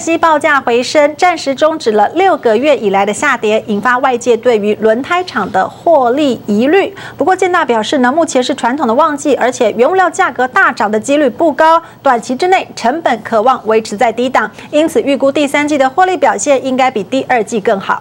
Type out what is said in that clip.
息报价回升暂时终止了六个月以来的下跌引发外界对于轮胎厂的获利疑虑。不过建大表示呢目前是传统的旺季而且原物料价格大涨的几率不高短期之内成本可望维持在低档因此预估第三季的获利表现应该比第二季更好。